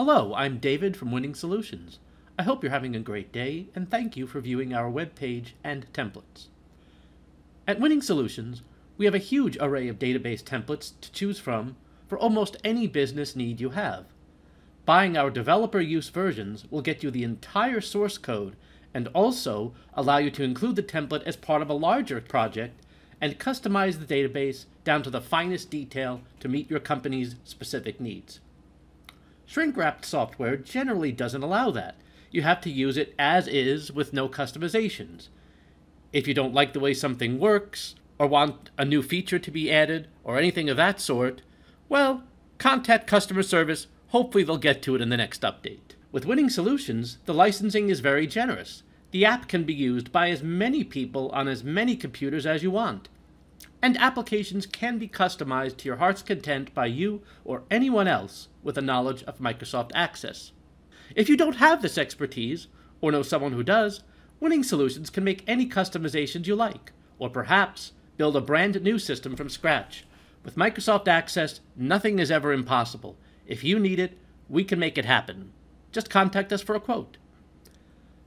Hello, I'm David from Winning Solutions. I hope you're having a great day, and thank you for viewing our webpage and templates. At Winning Solutions, we have a huge array of database templates to choose from for almost any business need you have. Buying our developer use versions will get you the entire source code and also allow you to include the template as part of a larger project and customize the database down to the finest detail to meet your company's specific needs. Shrink wrapped software generally doesn't allow that. You have to use it as is with no customizations. If you don't like the way something works, or want a new feature to be added, or anything of that sort, well, contact customer service. Hopefully, they'll get to it in the next update. With Winning Solutions, the licensing is very generous. The app can be used by as many people on as many computers as you want and applications can be customized to your heart's content by you or anyone else with a knowledge of Microsoft Access. If you don't have this expertise, or know someone who does, Winning Solutions can make any customizations you like, or perhaps build a brand new system from scratch. With Microsoft Access, nothing is ever impossible. If you need it, we can make it happen. Just contact us for a quote.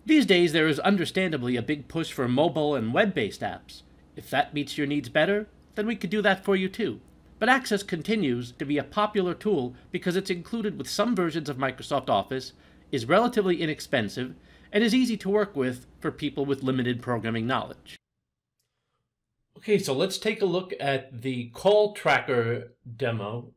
These days, there is understandably a big push for mobile and web based apps. If that meets your needs better, then we could do that for you too. But Access continues to be a popular tool because it's included with some versions of Microsoft Office, is relatively inexpensive, and is easy to work with for people with limited programming knowledge. Okay, so let's take a look at the call tracker demo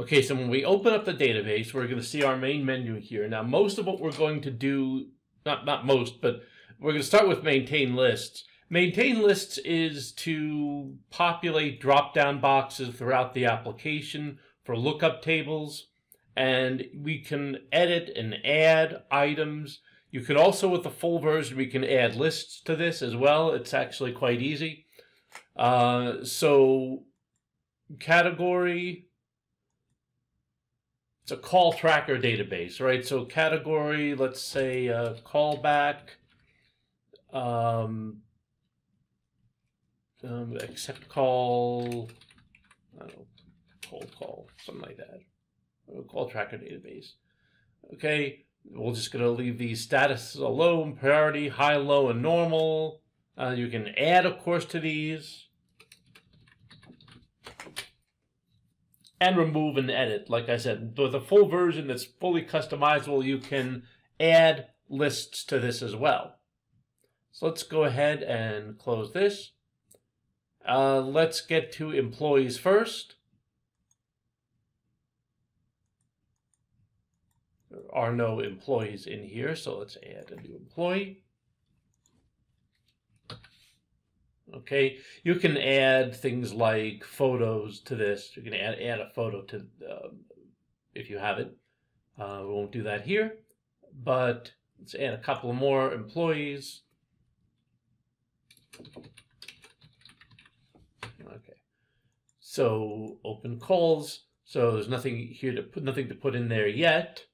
Okay, so when we open up the database, we're going to see our main menu here. Now, most of what we're going to do, not, not most, but we're going to start with maintain lists. Maintain lists is to populate drop-down boxes throughout the application for lookup tables, and we can edit and add items. You can also, with the full version, we can add lists to this as well. It's actually quite easy. Uh, so category, it's a call tracker database, right? So category, let's say uh, callback, um, um, accept call, I don't know, cold call, something like that. Call tracker database. Okay, we're just going to leave these status alone, priority, high, low, and normal. Uh, you can add, of course, to these. And remove and edit. Like I said, with a full version that's fully customizable, you can add lists to this as well. So let's go ahead and close this. Uh, let's get to employees first. There are no employees in here, so let's add a new employee. Okay, you can add things like photos to this. You can add, add a photo to um, if you have it. Uh, we won't do that here, but let's add a couple more employees. Okay, so open calls. So there's nothing here to put nothing to put in there yet.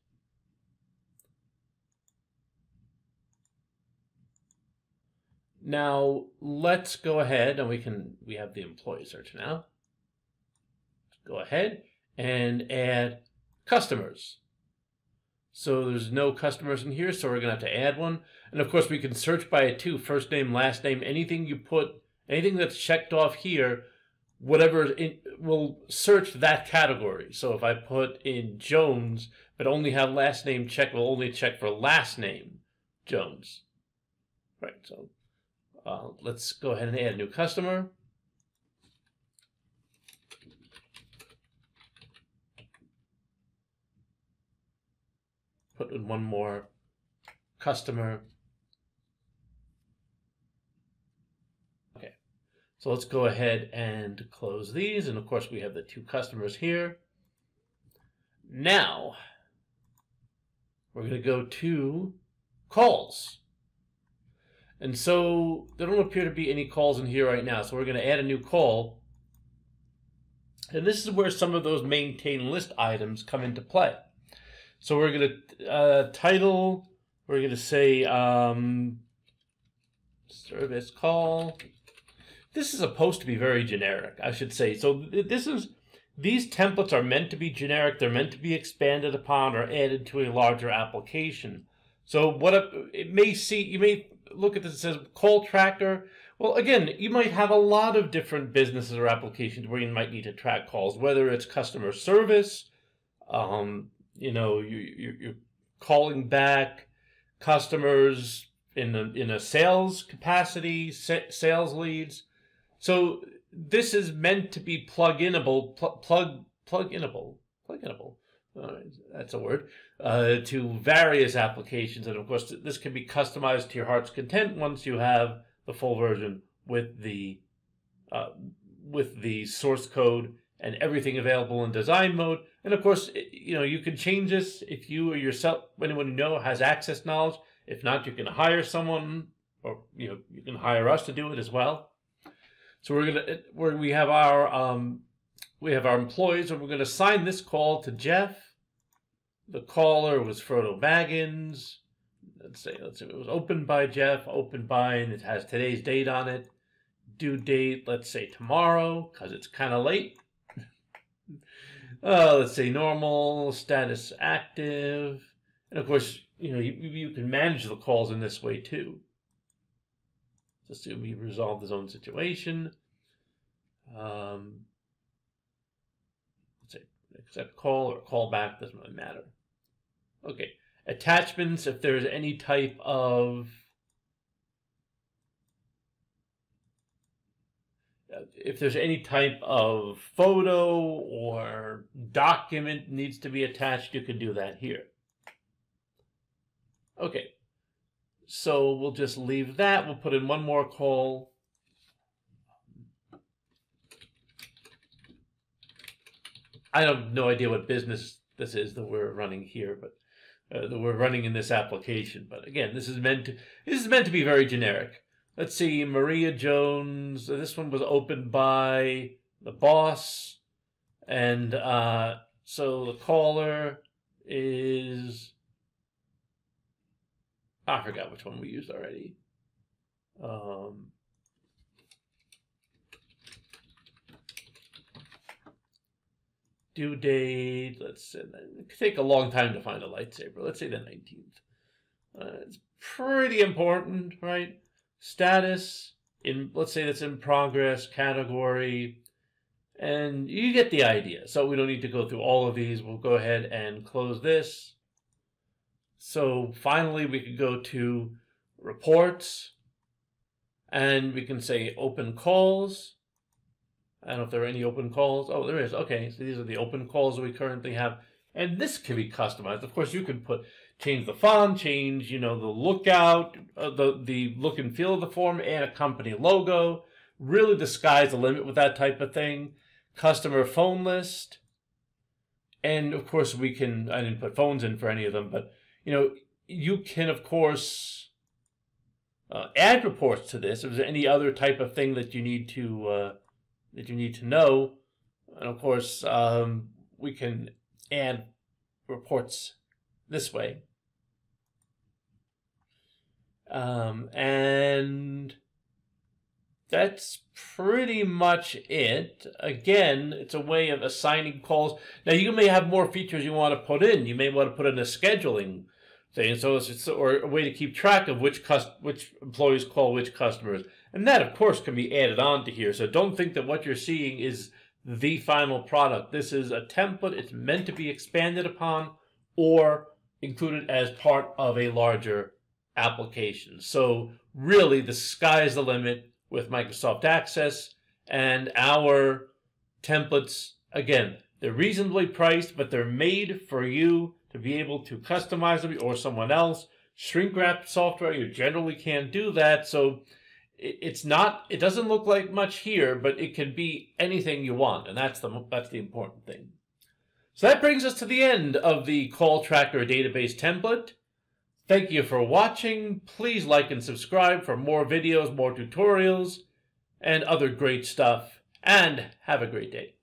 Now let's go ahead and we can, we have the employee search now. Go ahead and add customers. So there's no customers in here, so we're gonna have to add one. And of course we can search by it too, first name, last name, anything you put, anything that's checked off here, whatever it will search that category. So if I put in Jones, but only have last name check, will only check for last name Jones. Right, so uh, let's go ahead and add a new customer. Put in one more customer. Okay, so let's go ahead and close these. And of course, we have the two customers here. Now, we're going to go to calls. And so there don't appear to be any calls in here right now. So we're going to add a new call. And this is where some of those maintain list items come into play. So we're going to uh, title, we're going to say um, service call. this is supposed to be very generic, I should say. So this is these templates are meant to be generic. They're meant to be expanded upon or added to a larger application. So what it may see, you may look at this. It says call tracker. Well, again, you might have a lot of different businesses or applications where you might need to track calls, whether it's customer service, um, you know, you, you're calling back customers in a, in a sales capacity, sales leads. So this is meant to be plug-inable, pl- plug plug-inable, plug-inable. Uh, that's a word uh, to various applications, and of course, this can be customized to your heart's content once you have the full version with the uh, with the source code and everything available in design mode. And of course, you know you can change this if you or yourself, anyone you know has access knowledge. If not, you can hire someone, or you know you can hire us to do it as well. So we're gonna we have our um, we have our employees, and we're gonna assign this call to Jeff. The caller was Frodo Baggins. Let's say let's say it was opened by Jeff, opened by, and it has today's date on it. Due date, let's say tomorrow, because it's kind of late. uh, let's say normal, status active, and of course, you know you, you can manage the calls in this way too. Let's assume he resolved his own situation. Um, let's say accept call or call back, doesn't really matter. Okay, attachments, if there's any type of uh, if there's any type of photo or document needs to be attached, you can do that here. Okay, so we'll just leave that. We'll put in one more call. I have no idea what business this is that we're running here, but uh, that we're running in this application. But again, this is meant to this is meant to be very generic. Let's see, Maria Jones. This one was opened by the boss, and uh, so the caller is I forgot which one we used already. Um, due date, let's say, it could take a long time to find a lightsaber. Let's say the 19th. Uh, it's pretty important, right? Status, in let's say that's in progress, category, and you get the idea. So we don't need to go through all of these. We'll go ahead and close this. So finally, we could go to reports and we can say open calls. I don't know if there are any open calls. Oh, there is. Okay, so these are the open calls we currently have. And this can be customized. Of course, you can put change the font, change, you know, the lookout, uh, the, the look and feel of the form, and a company logo. Really the sky's the limit with that type of thing. Customer phone list. And of course, we can, I didn't put phones in for any of them, but you know, you can, of course, uh, add reports to this. If there's any other type of thing that you need to uh, that you need to know, and of course, um, we can add reports this way. Um, and that's pretty much it. Again, it's a way of assigning calls. Now, you may have more features you want to put in. You may want to put in a scheduling thing. So it's, or a way to keep track of which cust- which employees call which customers. And that, of course, can be added on to here. So don't think that what you're seeing is the final product. This is a template. It's meant to be expanded upon or included as part of a larger application. So really, the sky's the limit with Microsoft Access and our templates. Again, they're reasonably priced, but they're made for you to be able to customize them or someone else. Shrink wrap software, you generally can't do that. So it's not, it doesn't look like much here, but it can be anything you want. And that's the, that's the important thing. So that brings us to the end of the call tracker database template. Thank you for watching. Please like and subscribe for more videos, more tutorials, and other great stuff. And have a great day.